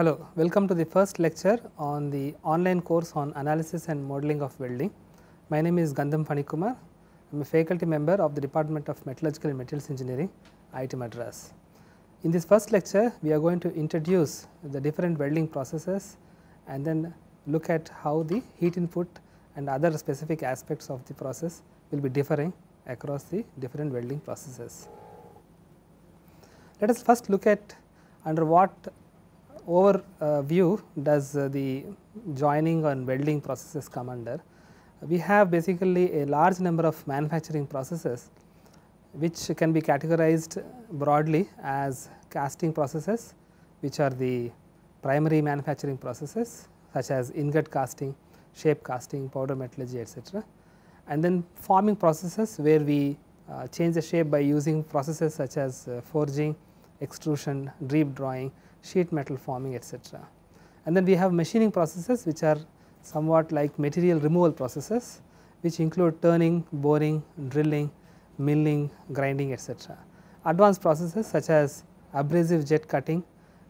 Hello, welcome to the first lecture on the online course on analysis and modeling of welding. My name is Gandham Phanikumar. I am a faculty member of the Department of Metallurgical and Materials Engineering, IIT Madras. In this first lecture, we are going to introduce the different welding processes and then look at how the heat input and other specific aspects of the process will be differing across the different welding processes. Let us first look at under what overview does uh, the joining and welding processes come under. We have basically a large number of manufacturing processes which can be categorized broadly as casting processes which are the primary manufacturing processes such as ingot casting, shape casting, powder metallurgy etc. And then forming processes where we uh, change the shape by using processes such as uh, forging, extrusion, drip drawing, sheet metal forming etc. And then we have machining processes which are somewhat like material removal processes which include turning, boring, drilling, milling, grinding etc. Advanced processes such as abrasive jet cutting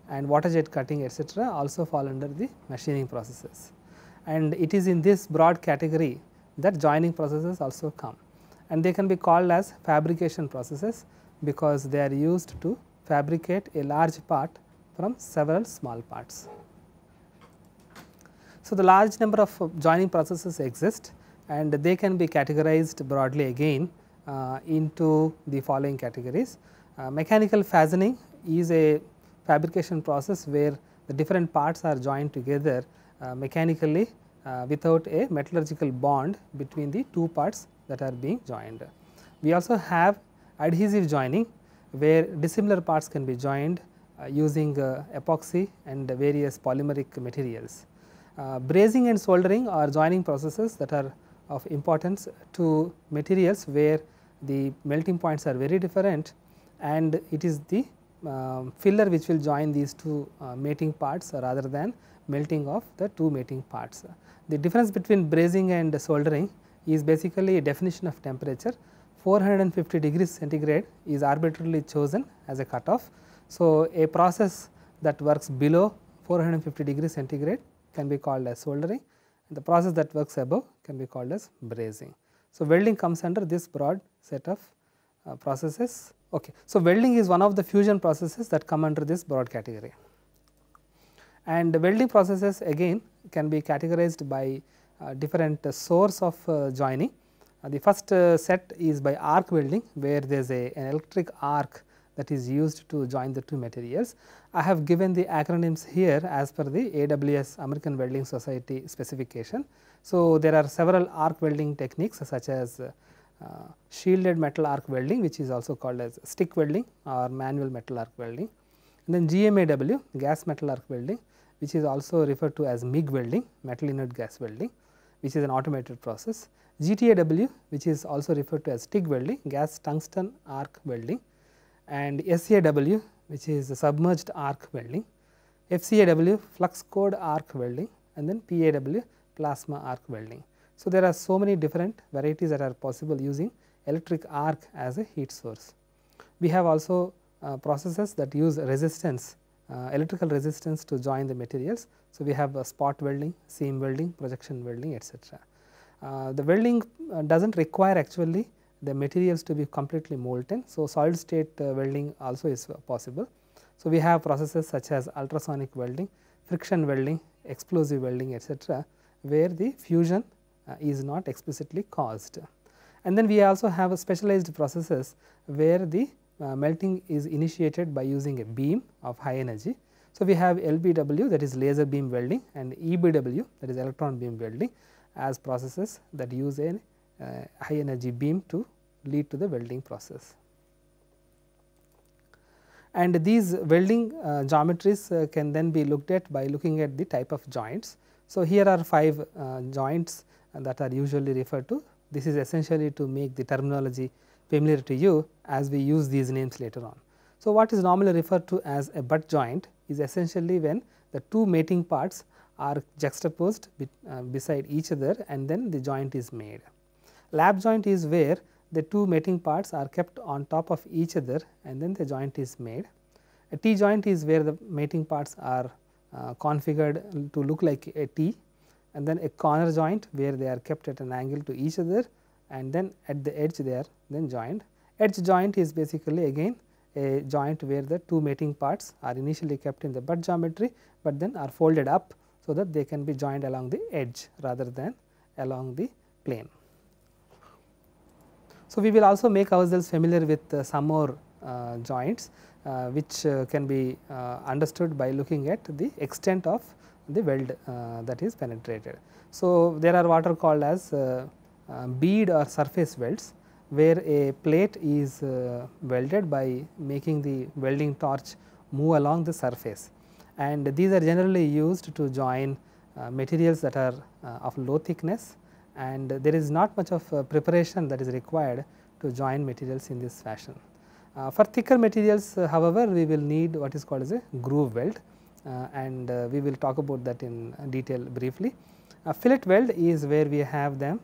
and water jet cutting etc. also fall under the machining processes. And it is in this broad category that joining processes also come and they can be called as fabrication processes because they are used to fabricate a large part from several small parts. So, the large number of joining processes exist and they can be categorized broadly again uh, into the following categories. Uh, mechanical fastening is a fabrication process where the different parts are joined together uh, mechanically uh, without a metallurgical bond between the two parts that are being joined. We also have adhesive joining where dissimilar parts can be joined uh, using uh, epoxy and various polymeric materials. Uh, brazing and soldering are joining processes that are of importance to materials where the melting points are very different and it is the um, filler which will join these two uh, mating parts rather than melting of the two mating parts. The difference between brazing and soldering is basically a definition of temperature 450 degrees centigrade is arbitrarily chosen as a cutoff. So, a process that works below 450 degrees centigrade can be called as soldering and the process that works above can be called as brazing. So, welding comes under this broad set of uh, processes. Okay. So, welding is one of the fusion processes that come under this broad category and welding processes again can be categorized by uh, different uh, source of uh, joining. the first set is by arc welding where there is a an electric arc that is used to join the two materials. I have given the acronyms here as per the AWS American Welding Society specification. So, there are several arc welding techniques such as uh, shielded metal arc welding which is also called as stick welding or manual metal arc welding. And then GMAW gas metal arc welding which is also referred to as MIG welding metal inert gas welding which is an automated process. GTAW which is also referred to as TIG welding gas tungsten arc welding and SAW which is submerged arc welding, FCAW flux cored arc welding and then PAW plasma arc welding. So, there are so many different varieties that are possible using electric arc as a heat source. We have also uh, processes that use resistance uh, electrical resistance to join the materials. So, we have spot welding, seam welding, projection welding etc. Uh, the welding uh, does not require actually the materials to be completely molten. So, solid state uh, welding also is possible. So, we have processes such as ultrasonic welding, friction welding, explosive welding etc., where the fusion uh, is not explicitly caused. And then we also have specialized processes where the uh, melting is initiated by using a beam of high energy. So, we have LBW that is laser beam welding and EBW that is electron beam welding as processes that use a uh, high energy beam to lead to the welding process. And these welding uh, geometries uh, can then be looked at by looking at the type of joints. So, here are 5 uh, joints that are usually referred to. This is essentially to make the terminology familiar to you as we use these names later on. So, what is normally referred to as a butt joint is essentially when the two mating parts are juxtaposed be, uh, beside each other and then the joint is made. Lap joint is where the two mating parts are kept on top of each other and then the joint is made. A T joint is where the mating parts are uh, configured to look like a T and then a corner joint where they are kept at an angle to each other and then at the edge they are then joined. Edge joint is basically again a joint where the two mating parts are initially kept in the butt geometry, but then are folded up so that they can be joined along the edge rather than along the plane. So, we will also make ourselves familiar with uh, some more uh, joints uh, which uh, can be uh, understood by looking at the extent of the weld uh, that is penetrated. So, there are what are called as bead or surface welds where a plate is welded by making the welding torch move along the surface and these are generally used to join materials that are of low thickness and there is not much of preparation that is required to join materials in this fashion. Uh, for thicker materials uh, however, we will need what is called as a groove weld uh, and we will talk about that in detail briefly. A fillet weld is where we have them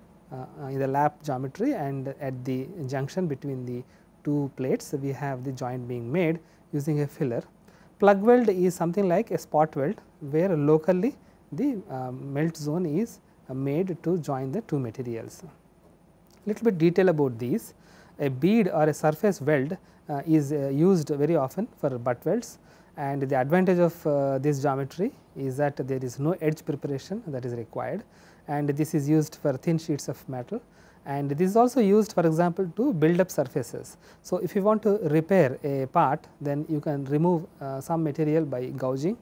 in the lap geometry and at the junction between the two plates we have the joint being made using a filler. Plug weld is something like a spot weld where locally the uh, melt zone is made to join the two materials. Little bit detail about these. A bead or a surface weld uh, is uh, used very often for butt welds. And the advantage of uh, this geometry is that there is no edge preparation that is required. And this is used for thin sheets of metal. And this is also used for example to build up surfaces. So, if you want to repair a part then you can remove uh, some material by gouging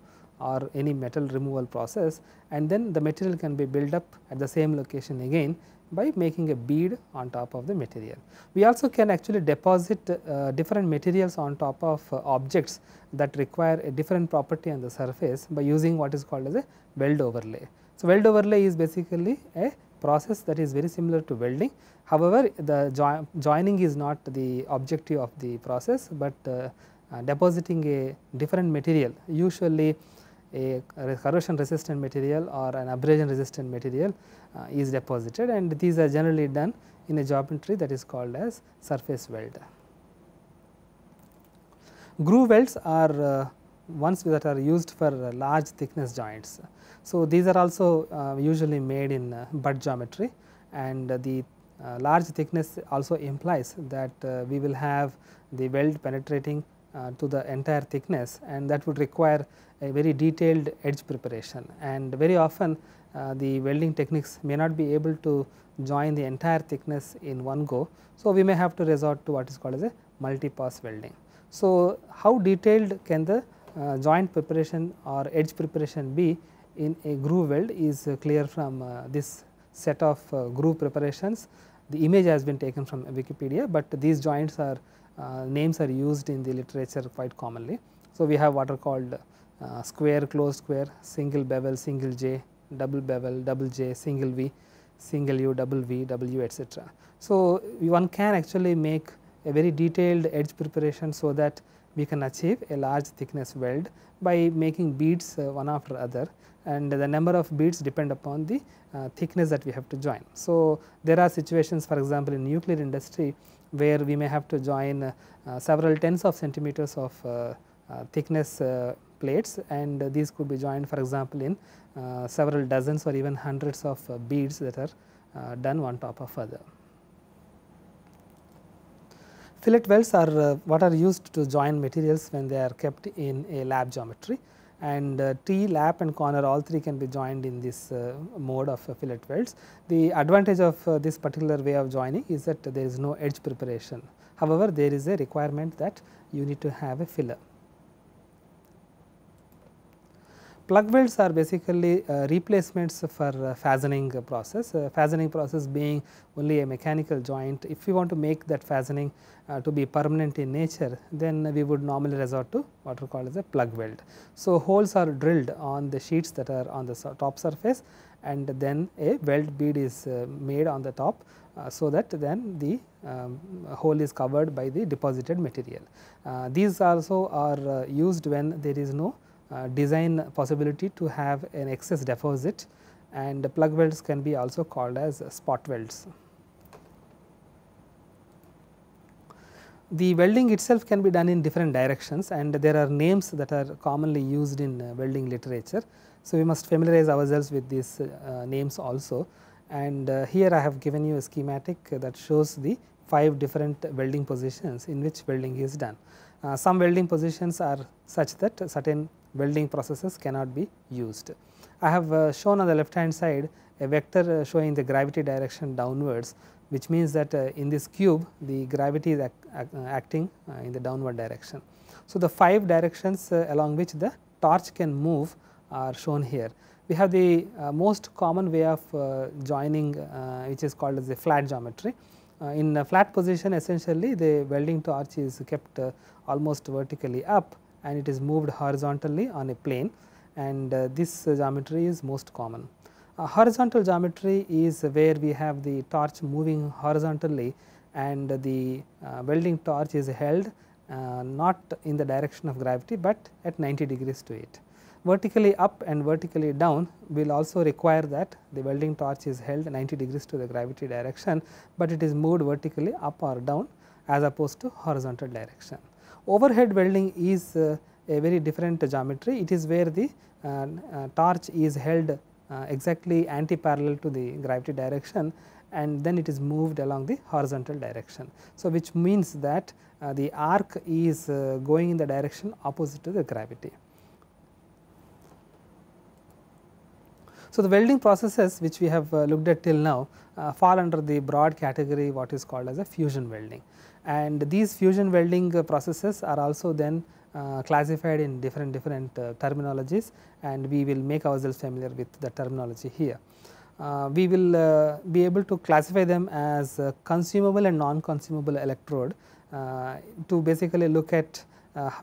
or any metal removal process and then the material can be built up at the same location again by making a bead on top of the material. We also can actually deposit uh, different materials on top of uh, objects that require a different property on the surface by using what is called as a weld overlay. So, weld overlay is basically a process that is very similar to welding. However, the jo joining is not the objective of the process, but uh, uh depositing a different material usually a corrosion resistant material or an abrasion resistant material uh, is deposited and these are generally done in a geometry that is called as surface weld. Groove welds are uh, ones that are used for large thickness joints. So, these are also uh, usually made in uh, butt geometry and the uh, large thickness also implies that uh, we will have the weld penetrating uh, to the entire thickness and that would require a very detailed edge preparation and very often uh, the welding techniques may not be able to join the entire thickness in one go. So, we may have to resort to what is called as a multi-pass welding. So, how detailed can the uh, joint preparation or edge preparation be in a groove weld is uh, clear from uh, this set of uh, groove preparations. The image has been taken from Wikipedia, but these joints are uh, names are used in the literature quite commonly. So, we have what are called uh, square, closed square, single bevel, single J, double bevel, double J, single V, single U, double V, W etc. So, one can actually make a very detailed edge preparation so that we can achieve a large thickness weld by making beads uh, one after other and the number of beads depend upon the uh, thickness that we have to join. So, there are situations for example, in nuclear industry where we may have to join uh, uh, several tens of centimeters of uh, thickness plates and these could be joined for example in several dozens or even hundreds of beads that are done one top of other. Fillet welds are uh, what are used to join materials when they are kept in a lap geometry and uh, T, lap and corner all three can be joined in this uh, mode of uh, fillet welds. The advantage of uh, this particular way of joining is that there is no edge preparation. However, there is a requirement that you need to have a filler. Plug welds are basically uh, replacements for uh, fastening process, uh, fastening process being only a mechanical joint. If we want to make that fastening uh, to be permanent in nature, then we would normally resort to what we call as a plug weld. So, holes are drilled on the sheets that are on the top surface and then a weld bead is uh, made on the top uh, so that then the um, hole is covered by the deposited material. these also are used when there is no uh, design possibility to have an excess deposit and plug welds can be also called as spot welds. the welding itself can be done in different directions and there are names that are commonly used in uh, welding literature. So, we must familiarize ourselves with these uh, names also and uh, here I have given you a schematic that shows the 5 different welding positions in which welding is done. Uh, some welding positions are such that certain welding processes cannot be used. I have uh, shown on the left hand side a vector uh, showing the gravity direction downwards which means that uh, in this cube the gravity is ac uh, acting uh, in the downward direction. So, the 5 directions uh, along which the torch can move are shown here. We have the most common way of joining which is called as the flat geometry. in a flat position essentially the welding torch is kept almost vertically up and it is moved horizontally on a plane and uh, this uh, geometry is most common. Uh, horizontal geometry is where we have the torch moving horizontally and the welding torch is held not in the direction of gravity, but at 90 degrees to it. Vertically up and vertically down will also require that the welding torch is held 90 degrees to the gravity direction, but it is moved vertically up or down as opposed to horizontal direction. Overhead welding is uh, a very different geometry. It is where the uh, uh, torch is held exactly anti-parallel to the gravity direction and then it is moved along the horizontal direction. So, which means that uh, the arc is uh, going in the direction opposite to the gravity. So, the welding processes which we have uh, looked at till now fall under the broad category what is called as a fusion welding and these fusion welding uh, processes are also then uh, classified in different different uh, terminologies and we will make ourselves familiar with the terminology here. Uh, we will uh, be able to classify them as uh, consumable and non-consumable electrode to basically look at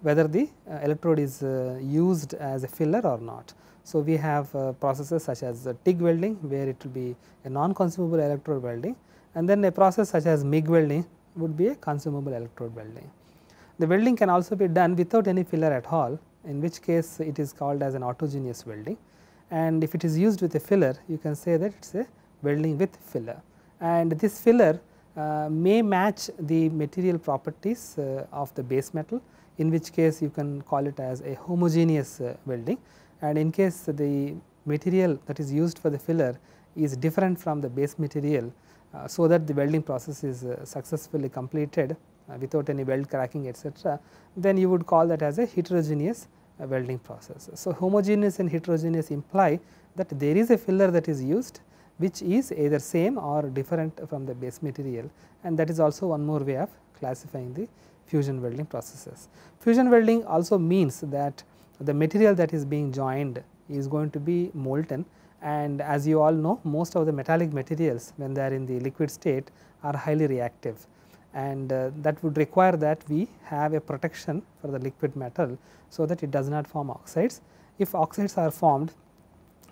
whether the electrode is used as a filler or not. So, we have processes such as TIG welding where it will be a non-consumable electrode welding and then a process such as MIG welding would be a consumable electrode welding. The welding can also be done without any filler at all in which case it is called as an autogeneous welding. And if it is used with a filler you can say that it is a welding with filler. And this filler uh, may match the material properties uh, of the base metal in which case you can call it as a homogeneous uh, welding. And in case the material that is used for the filler is different from the base material so that the welding process is uh, successfully completed uh, without any weld cracking etc., then you would call that as a heterogeneous welding process. So, homogeneous and heterogeneous imply that there is a filler that is used which is either same or different from the base material and that is also one more way of classifying the fusion welding processes. Fusion welding also means that the material that is being joined is going to be molten and as you all know most of the metallic materials when they are in the liquid state are highly reactive and uh, that would require that we have a protection for the liquid metal so that it does not form oxides. If oxides are formed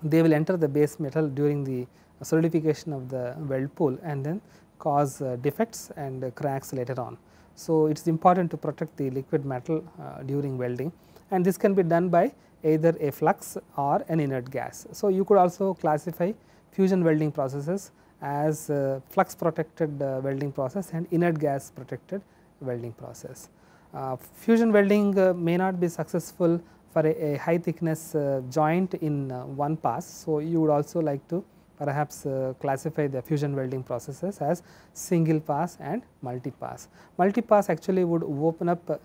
they will enter the base metal during the solidification of the weld pool and then cause uh, defects and uh, cracks later on. So, it is important to protect the liquid metal uh, during welding and this can be done by either a flux or an inert gas. So, you could also classify fusion welding processes as uh, flux protected uh, welding process and inert gas protected welding process. Uh, fusion welding uh, may not be successful for a, a high thickness uh, joint in one pass. So, you would also like to perhaps classify the fusion welding processes as single pass and multi pass. Multi pass actually would open up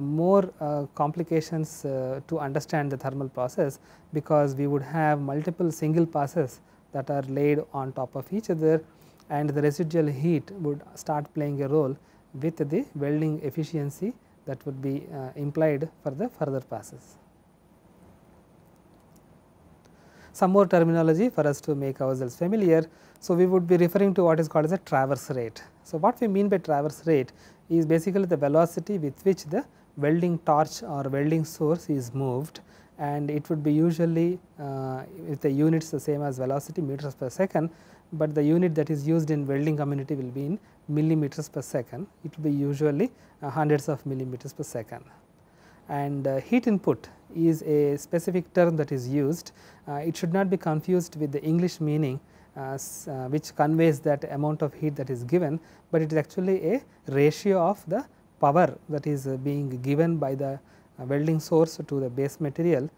more uh, complications uh, to understand the thermal process because we would have multiple single passes that are laid on top of each other and the residual heat would start playing a role with the welding efficiency that would be uh, implied for the further passes. Some more terminology for us to make ourselves familiar. So, we would be referring to what is called as a traverse rate. So, what we mean by traverse rate is basically the velocity with which the welding torch or welding source is moved and it would be usually uh, if the units the same as velocity meters per second, but the unit that is used in welding community will be in millimeters per second. It will be usually uh, hundreds of millimeters per second. And uh, heat input is a specific term that is used. Uh, it should not be confused with the English meaning which conveys that amount of heat that is given, but it is actually a ratio of the power that is uh, being given by the uh, welding source to the base material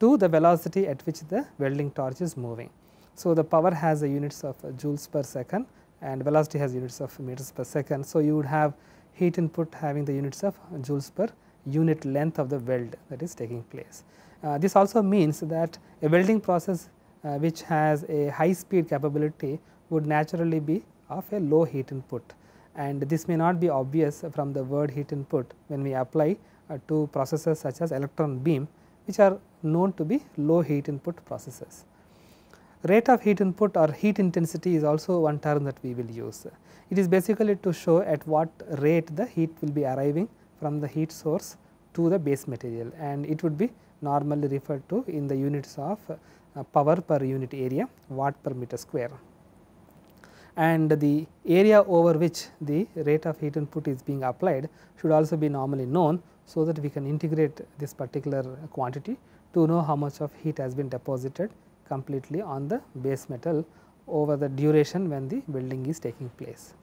to the velocity at which the welding torch is moving. So, the power has units of joules per second and velocity has units of meters per second. So, you would have heat input having the units of joules per unit length of the weld that is taking place. Uh, this also means that a welding process uh, which has a high speed capability would naturally be of a low heat input and this may not be obvious from the word heat input when we apply uh, to processes such as electron beam which are known to be low heat input processes. Rate of heat input or heat intensity is also one term that we will use. It is basically to show at what rate the heat will be arriving from the heat source to the base material and it would be normally referred to in the units of uh, power per unit area watt per meter square. And the area over which the rate of heat input is being applied should also be normally known so that we can integrate this particular quantity to know how much of heat has been deposited completely on the base metal over the duration when the welding is taking place.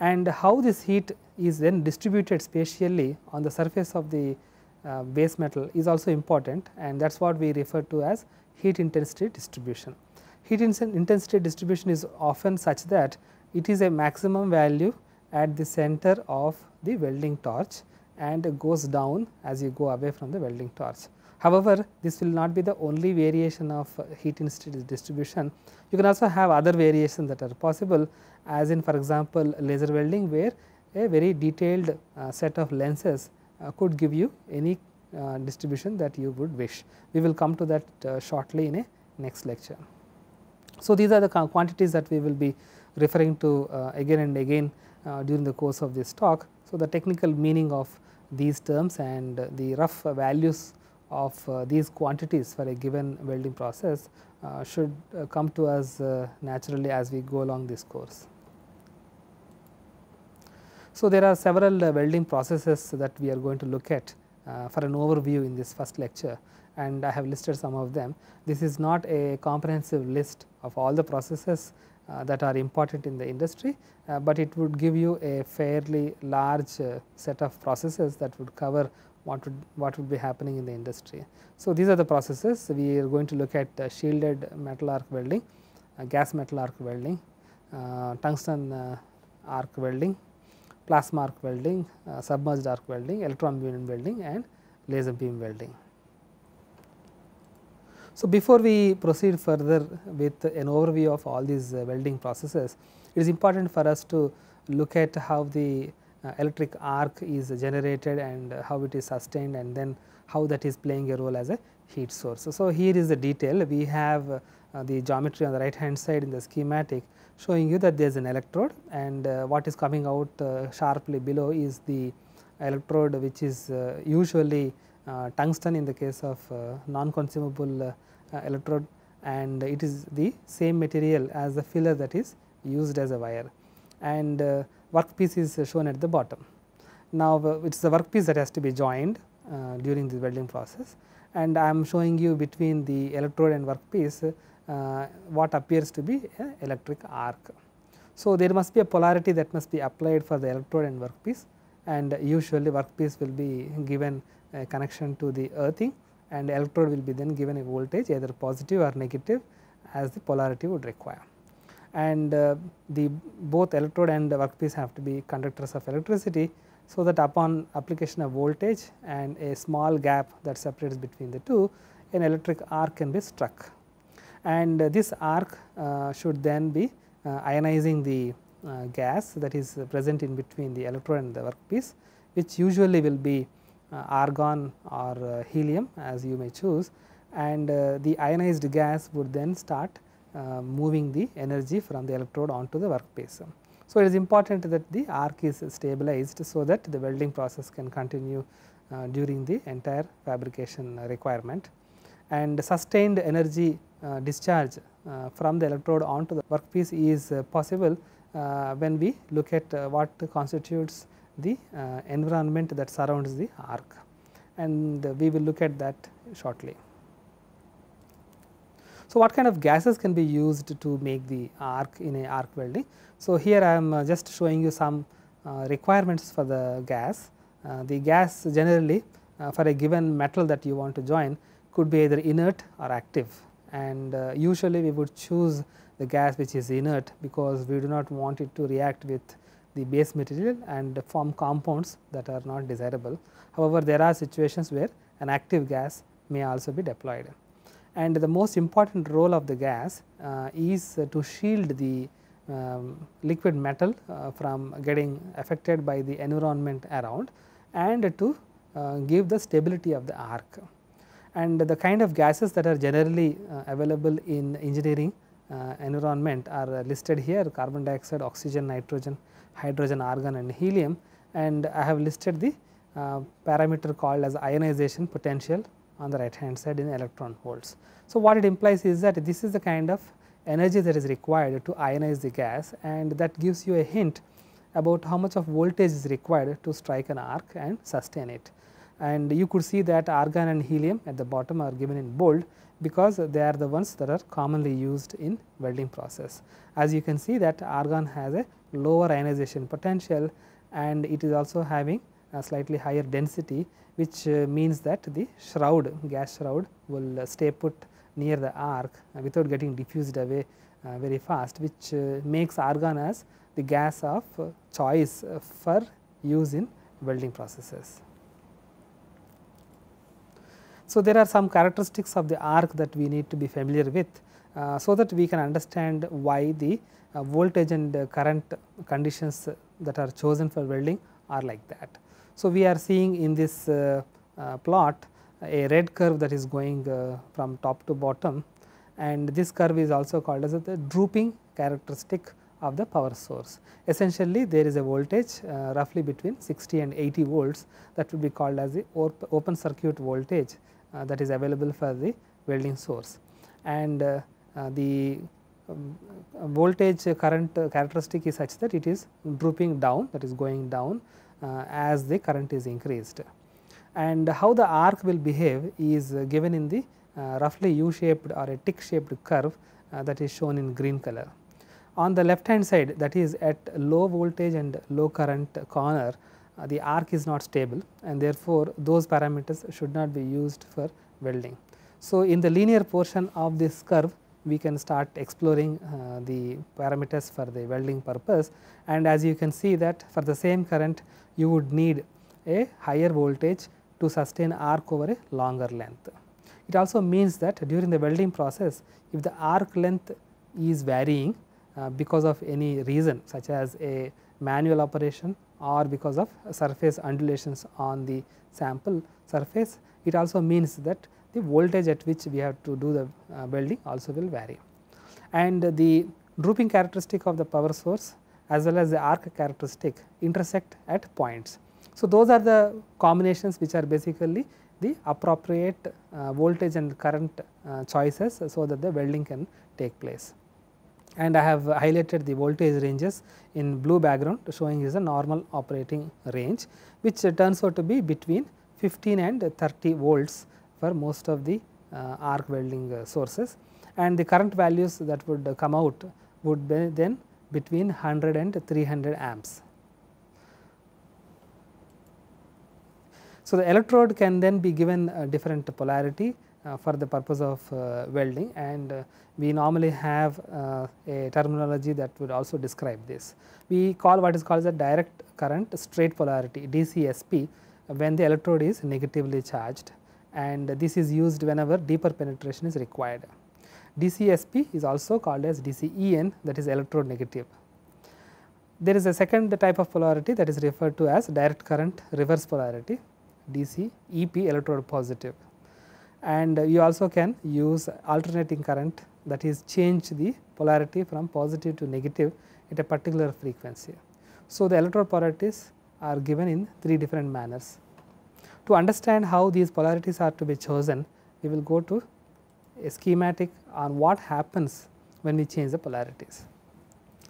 And how this heat is then distributed spatially on the surface of the uh, base metal is also important and that is what we refer to as heat intensity distribution. Heat intensity distribution is often such that it is a maximum value at the center of the welding torch and goes down as you go away from the welding torch. However, this will not be the only variation of heat intensity distribution. You can also have other variations that are possible as in for example, laser welding where a very detailed uh, set of lenses uh, could give you any uh, distribution that you would wish. We will come to that uh, shortly in a next lecture. So, these are the quantities that we will be referring to uh, again and again uh, during the course of this talk. So, the technical meaning of these terms and the rough values of uh, these quantities for a given welding process should come to us naturally as we go along this course. So, there are several welding processes that we are going to look at for an overview in this first lecture and I have listed some of them. This is not a comprehensive list of all the processes uh, that are important in the industry, uh, but it would give you a fairly large uh, set of processes that would cover what would what would be happening in the industry. So, these are the processes we are going to look at uh, shielded metal arc welding, uh, gas metal arc welding, uh, tungsten uh, arc welding, plasma arc welding, uh, submerged arc welding, electron beam welding and laser beam welding. So, before we proceed further with an overview of all these uh, welding processes, it is important for us to look at how the uh, electric arc is generated and how it is sustained and then how that is playing a role as a heat source. So, here is the detail we have uh, the geometry on the right hand side in the schematic showing you that there is an electrode and uh, what is coming out uh, sharply below is the electrode which is uh, usually uh, tungsten in the case of non consumable electrode and it is the same material as the filler that is used as a wire and workpiece is shown at the bottom. Now, uh, it is the workpiece that has to be joined uh, during the welding process and I am showing you between the electrode and workpiece uh, what appears to be an electric arc. So, there must be a polarity that must be applied for the electrode and workpiece and usually workpiece will be given a connection to the earthing and electrode will be then given a voltage either positive or negative as the polarity would require and uh, the both electrode and workpiece have to be conductors of electricity. So, that upon application of voltage and a small gap that separates between the two an electric arc can be struck and this arc uh, should then be uh, ionizing the uh, gas that is present in between the electrode and the workpiece which usually will be argon or helium as you may choose and the ionized gas would then start moving the energy from the electrode onto the workpiece. So, it is important that the arc is stabilized so that the welding process can continue uh, during the entire fabrication requirement and sustained energy discharge uh, from the electrode onto the workpiece is uh, possible uh, when we look at what constitutes the environment that surrounds the arc and we will look at that shortly. So, what kind of gases can be used to make the arc in a arc welding? So, here I am uh, just showing you some uh, requirements for the gas uh, the gas generally uh, for a given metal that you want to join could be either inert or active and uh, usually we would choose the gas which is inert because we do not want it to react with the base material and form compounds that are not desirable. However, there are situations where an active gas may also be deployed and the most important role of the gas uh, is to shield the um, liquid metal uh, from getting affected by the environment around and to uh, give the stability of the arc. And the kind of gases that are generally uh, available in engineering uh, environment are listed here carbon dioxide, oxygen, nitrogen, hydrogen, argon and helium and I have listed the parameter called as ionization potential on the right hand side in electron volts. So, what it implies is that this is the kind of energy that is required to ionize the gas and that gives you a hint about how much of voltage is required to strike an arc and sustain it. And you could see that argon and helium at the bottom are given in bold because they are the ones that are commonly used in welding process. As you can see that argon has a lower ionization potential and it is also having a slightly higher density which uh, means that the shroud gas shroud will uh, stay put near the arc uh, without getting diffused away very fast which makes argon as the gas of choice for use in welding processes. So, there are some characteristics of the arc that we need to be familiar with, uh, so that we can understand why the uh, voltage and uh, current conditions that are chosen for welding are like that. So, we are seeing in this uh, uh, plot a red curve that is going uh, from top to bottom and this curve is also called as the drooping characteristic of the power source. Essentially there is a voltage uh, roughly between 60 and 80 volts that will be called as the op open circuit voltage uh, that is available for the welding source and uh, the um, voltage current characteristic is such that it is drooping down that is going down uh, as the current is increased. And how the arc will behave is given in the uh, roughly U shaped or a tick shaped curve uh, that is shown in green color. On the left hand side that is at low voltage and low current corner uh, the arc is not stable and therefore, those parameters should not be used for welding. So, in the linear portion of this curve we can start exploring uh, the parameters for the welding purpose and as you can see that for the same current you would need a higher voltage to sustain arc over a longer length. It also means that during the welding process if the arc length is varying because of any reason such as a manual operation or because of surface undulations on the sample surface it also means that the voltage at which we have to do the uh, welding also will vary. And the drooping characteristic of the power source as well as the arc characteristic intersect at points. So, those are the combinations which are basically the appropriate uh, voltage and current uh, choices so that the welding can take place. And I have highlighted the voltage ranges in blue background showing is a normal operating range which turns out to be between 15 and 30 volts for most of the uh, arc welding uh, sources and the current values that would come out would be then between 100 and 300 amps. So, the electrode can then be given different polarity for the purpose of uh, welding and uh, we normally have uh, a terminology that would also describe this. We call what is called the direct current straight polarity DCSP when the electrode is negatively charged and this is used whenever deeper penetration is required. DCSP is also called as DCEN that is electrode negative. There is a second type of polarity that is referred to as direct current reverse polarity DC EP electrode positive and you also can use alternating current that is change the polarity from positive to negative at a particular frequency. So, the electrode polarities are given in three different manners. To understand how these polarities are to be chosen, we will go to a schematic on what happens when we change the polarities.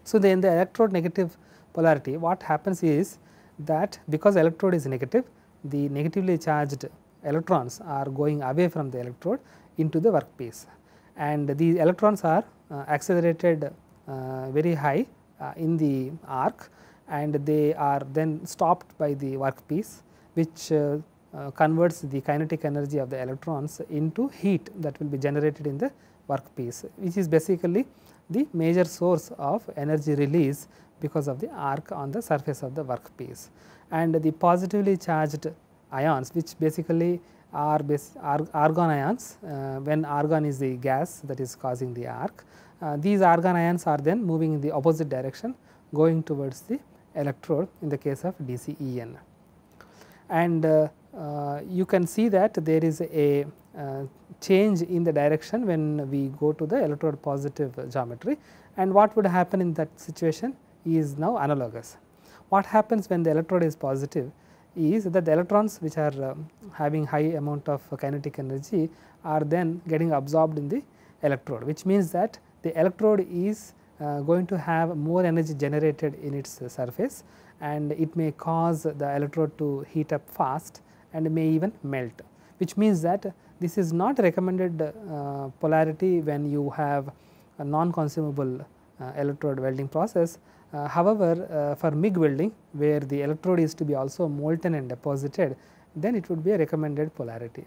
So, then the electrode negative polarity what happens is that because electrode is negative the negatively charged electrons are going away from the electrode into the workpiece and these electrons are uh, accelerated uh, very high uh, in the arc and they are then stopped by the workpiece which uh, uh, converts the kinetic energy of the electrons into heat that will be generated in the workpiece which is basically the major source of energy release because of the arc on the surface of the workpiece. And the positively charged ions which basically are argon ions uh, when argon is the gas that is causing the arc. Uh, these argon ions are then moving in the opposite direction going towards the electrode in the case of DCEN. And uh, uh, you can see that there is a uh, change in the direction when we go to the electrode positive geometry and what would happen in that situation is now analogous. What happens when the electrode is positive is that the electrons which are uh, having high amount of kinetic energy are then getting absorbed in the electrode which means that the electrode is uh, going to have more energy generated in its uh, surface and it may cause the electrode to heat up fast and may even melt which means that this is not recommended uh, polarity when you have a non consumable uh, electrode welding process. Uh, however, uh, for MIG welding where the electrode is to be also molten and deposited then it would be a recommended polarity.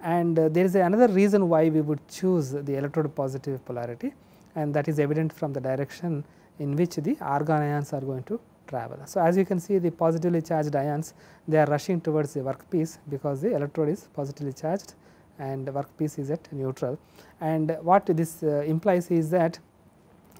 And uh, there is another reason why we would choose the electrode positive polarity and that is evident from the direction in which the argon ions are going to travel. So, as you can see the positively charged ions they are rushing towards the workpiece because the electrode is positively charged and the workpiece is at neutral. And what this uh, implies is that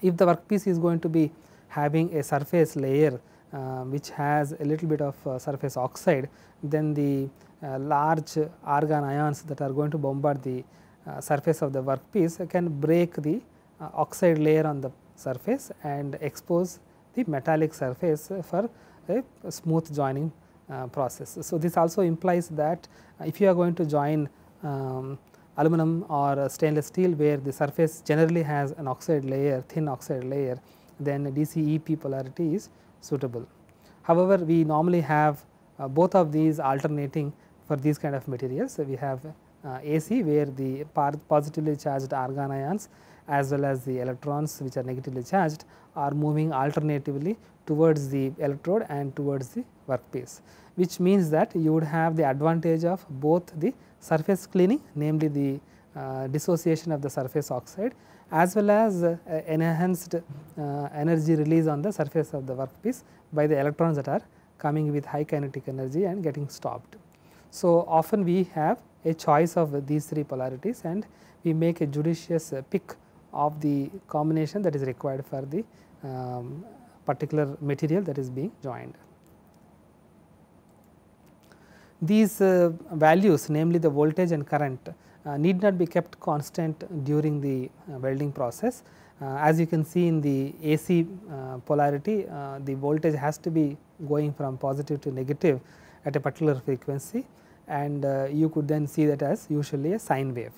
if the workpiece is going to be having a surface layer uh, which has a little bit of uh, surface oxide, then the uh, large argon ions that are going to bombard the uh, surface of the workpiece can break the uh, oxide layer on the surface and expose the metallic surface for a smooth joining uh, process. So, this also implies that if you are going to join um, aluminum or stainless steel where the surface generally has an oxide layer, thin oxide layer, then DCEP polarity is suitable. However, we normally have uh, both of these alternating for these kind of materials. So, we have uh, AC where the positively charged argon ions as well as the electrons which are negatively charged are moving alternatively towards the electrode and towards the workpiece which means that you would have the advantage of both the surface cleaning namely the dissociation of the surface oxide as well as uh, enhanced uh, energy release on the surface of the workpiece by the electrons that are coming with high kinetic energy and getting stopped. So, often we have a choice of these three polarities and we make a judicious pick of the combination that is required for the um, particular material that is being joined. These uh, values namely the voltage and current uh, need not be kept constant during the uh, welding process. Uh, as you can see in the AC uh, polarity uh, the voltage has to be going from positive to negative at a particular frequency and you could then see that as usually a sine wave.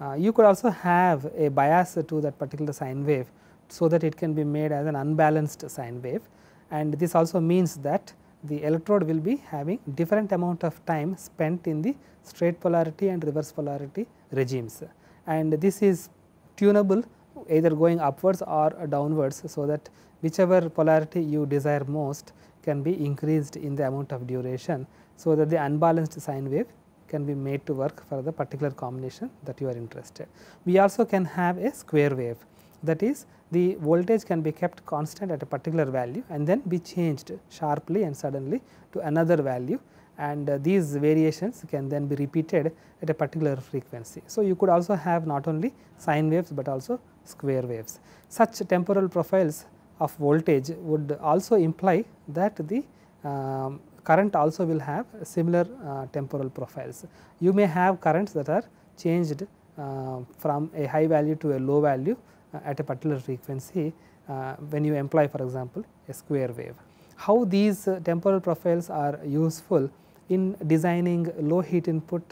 Uh, you could also have a bias to that particular sine wave so that it can be made as an unbalanced sine wave and this also means that the electrode will be having different amount of time spent in the straight polarity and reverse polarity regimes and this is tunable either going upwards or downwards so that whichever polarity you desire most can be increased in the amount of duration so that the unbalanced sine wave can be made to work for the particular combination that you are interested. We also can have a square wave that is the voltage can be kept constant at a particular value and then be changed sharply and suddenly to another value and uh, these variations can then be repeated at a particular frequency. So, you could also have not only sine waves, but also square waves. Such temporal profiles of voltage would also imply that the um, current also will have similar uh, temporal profiles. You may have currents that are changed uh, from a high value to a low value at a particular frequency uh, when you employ for example, a square wave. How these uh, temporal profiles are useful in designing low heat input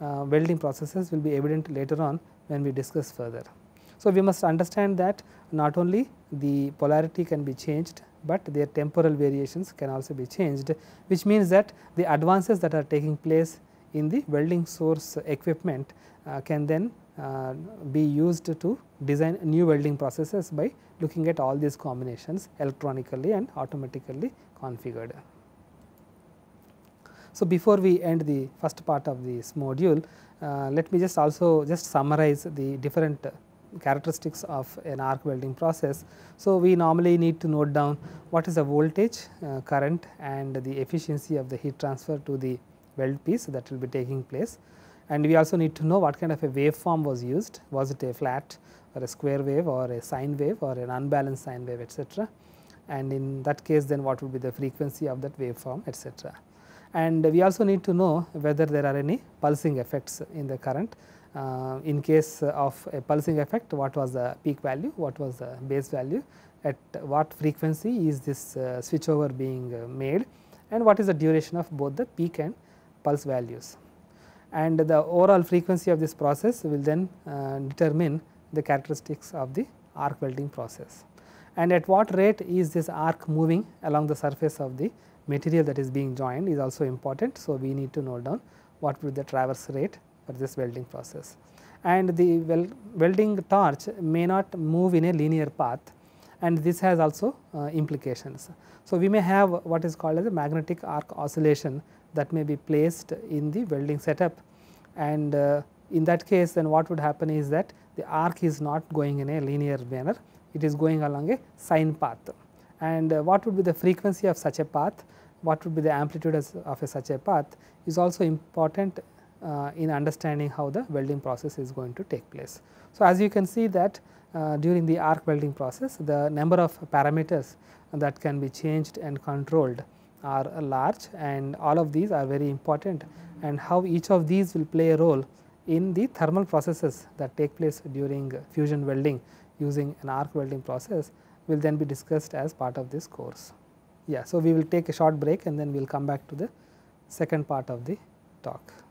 uh, welding processes will be evident later on when we discuss further. So, we must understand that not only the polarity can be changed but their temporal variations can also be changed which means that the advances that are taking place in the welding source equipment uh, can then uh, be used to design new welding processes by looking at all these combinations electronically and automatically configured. So, before we end the first part of this module, uh, let me just also just summarize the different characteristics of an arc welding process. So, we normally need to note down what is the voltage, uh, current and the efficiency of the heat transfer to the weld piece that will be taking place. And we also need to know what kind of a waveform was used, was it a flat or a square wave or a sine wave or an unbalanced sine wave etc. And in that case then what would be the frequency of that waveform etc. And we also need to know whether there are any pulsing effects in the current uh, in case of a pulsing effect what was the peak value, what was the base value, at what frequency is this uh, switchover being uh, made and what is the duration of both the peak and pulse values. And the overall frequency of this process will then uh, determine the characteristics of the arc welding process. And at what rate is this arc moving along the surface of the material that is being joined is also important. So, we need to note down what be the traverse rate for this welding process. And the wel welding torch may not move in a linear path and this has also uh, implications. So, we may have what is called as a magnetic arc oscillation that may be placed in the welding setup and uh, in that case then what would happen is that the arc is not going in a linear manner, it is going along a sine path. And uh, what would be the frequency of such a path, what would be the amplitude of a such a path is also important uh, in understanding how the welding process is going to take place. So, as you can see that uh, during the arc welding process the number of parameters that can be changed and controlled are large and all of these are very important and how each of these will play a role in the thermal processes that take place during fusion welding using an arc welding process will then be discussed as part of this course. Yeah, so we will take a short break and then we will come back to the second part of the talk.